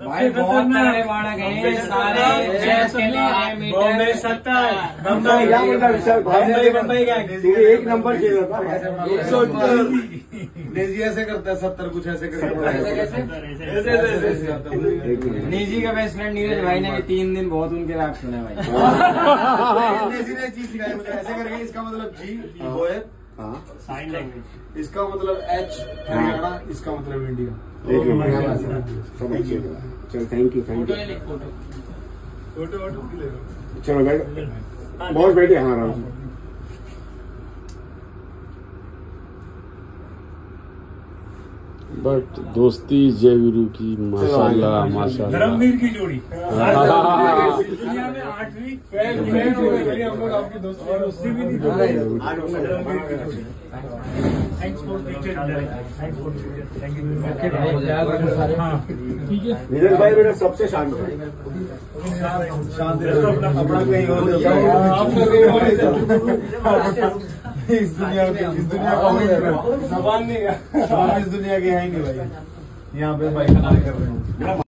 भाई बहुत तगड़े बालक हैं सारे चेस के लिए बॉम्बे मीटर सत्तर बंबई या म्हणता विशाल बम्बई बम्बई का एक नंबर केलं ना एक सौ डेजी ऐसे करता है सत्तर कुछ ऐसे करता है। ऐसे ऐसे ऐसे निजी का बेस्ट फ्रेंड नीरज भाई ने भी तीन दिन बहुत उनके राग सुने भाई। डेजी ने चीज़ सिखाई मुझे ऐसे करके इसका मतलब जी बोए हाँ। साइन लैंग्वेज इसका मतलब एच हरियाणा इसका मतलब इंडिया अच्छे हैं. चल thank you thank you photo वोटो भी चलो बैठ। बहुत बैठे हाँ आराम बट दोस्ती जयवीरू की माशाल्लाह माशाल्लाह। धर्मवीर की जोड़ी। हाँ। दुनिया में आठवीं फ़ैन फ़ैन हो। गई हम लोग आपकी दोस्ती और उससे भी नहीं धर्मवीर की जोड़ी thanks for feature thanks for feature thank you हाँ ठीक है नीरज भाई बेटा सबसे शांत है शांति अपना कहीं और इस दुनिया इस दुनिया का वही है जबान नहीं है। इस दुनिया के हैं ही नहीं भाई। यहाँ पे भाई कर रहे हैं।